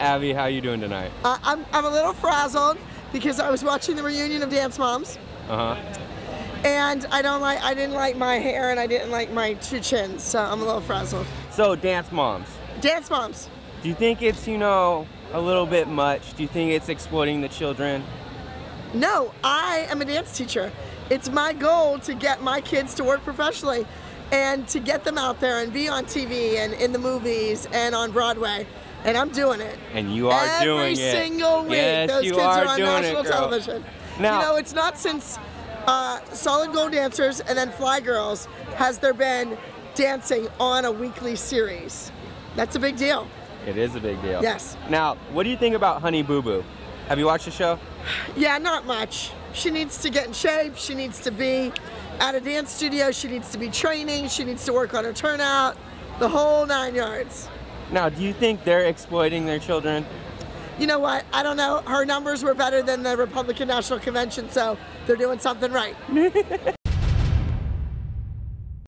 Abby, how are you doing tonight? Uh, I'm, I'm a little frazzled because I was watching the reunion of Dance Moms, Uh huh. and I don't like I didn't like my hair and I didn't like my two chins, so I'm a little frazzled. So, dance moms. Dance Moms. Do you think it's, you know, a little bit much? Do you think it's exploiting the children? No, I am a dance teacher. It's my goal to get my kids to work professionally and to get them out there and be on TV and in the movies and on Broadway. And I'm doing it. And you are Every doing it. Every single week, Yes, those you kids are are on doing it, national girl. television. Now- you know, it's not since uh, Solid Gold Dancers and then Fly Girls has there been dancing on a weekly series. That's a big deal. It is a big deal. Yes. Now, what do you think about Honey Boo Boo? Have you watched the show? Yeah, not much. She needs to get in shape. She needs to be at a dance studio. She needs to be training. She needs to work on her turnout. The whole nine yards. Now, do you think they're exploiting their children? You know what? I don't know. Her numbers were better than the Republican National Convention, so they're doing something right.